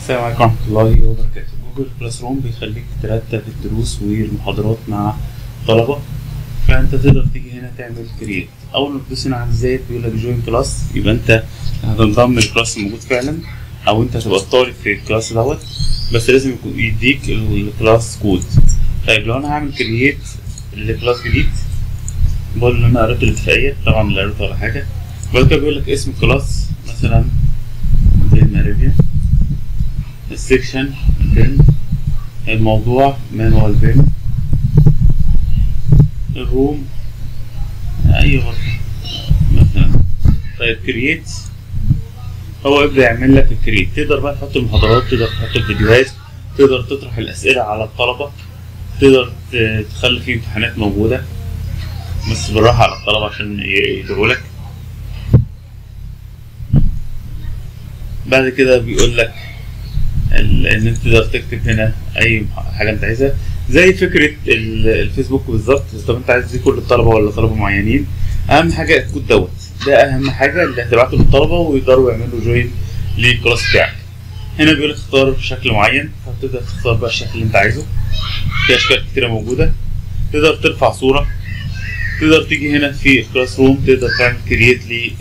السلام عليكم. ورحمة الله وبركاته. Google Classroom بيخليك ترتب الدروس والمحاضرات مع طلبة. فأنت تقدر تيجي هنا تعمل create أول ما تدوس هنا على الزائد بيقول لك join class يبقى أنت هتنضم لل class الموجود فعلا. أو أنت هتبقى طالب في ال class دوت. بس لازم يديك ال class code طيب لو أنا هعمل create ل class جديد بقول إن أنا قريت الاتفاقية. طبعا لا قريت ولا حاجة. بعد كده بيقول لك اسم ال class مثلا BIM Arabia ال section BIM الموضوع manual BIM ال room أي غرفة مثلا. طيب create هو يبدأ يعمل لك ال create تقدر بقى تحط المحاضرات تقدر تحط الفيديوهات تقدر تطرح الأسئلة على الطلبة تقدر تخلي فيه امتحانات موجودة. بس بالراحة على الطلبة عشان يقدروا لك. بعد كده بيقول لك إن أنت تقدر تكتب هنا أي حاجة أنت عايزها. زي فكرة ال- الفيسبوك بالظبط. طب أنت عايز دي كل الطلبة ولا طلبة معينين؟ أهم حاجة الكود دوت. ده أهم حاجة اللي هتبعته للطلبة ويقدروا يعملوا join لل class بتاعك. هنا بيقول لك تختار شكل معين. فبتقدر تختار بقى الشكل اللي أنت عايزه. في أشكال كتيرة موجودة. تقدر ترفع صورة. تقدر تيجي هنا في ال Classroom تقدر تعمل create لي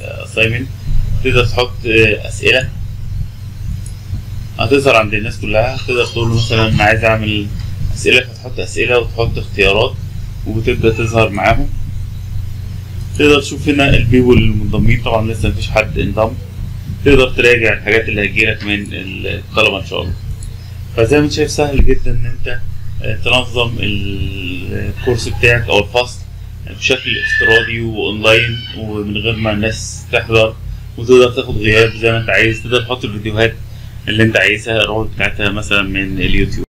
تقدر تحط أسئلة. هتظهر عند الناس كلها تقدر تقول له مثلا أنا عايز أعمل أسئلة فتحط أسئلة وتحط اختيارات وتبدا تظهر معاهم. تقدر تشوف هنا ال people المنضمين طبعا لسه مفيش حد انضم. تقدر تراجع الحاجات اللي هتجيلك من الطلبة إن شاء الله. فزي ما أنت شايف سهل جدا إن أنت تنظم الكورس بتاعك أو الفصل بشكل افتراضي وأونلاين ومن غير ما الناس تحضر. وتقدر تاخد غياب زي ما أنت عايز. تقدر تحط الفيديوهات اللي انت عايزها الروابط بتاعتها مثلا من اليوتيوب.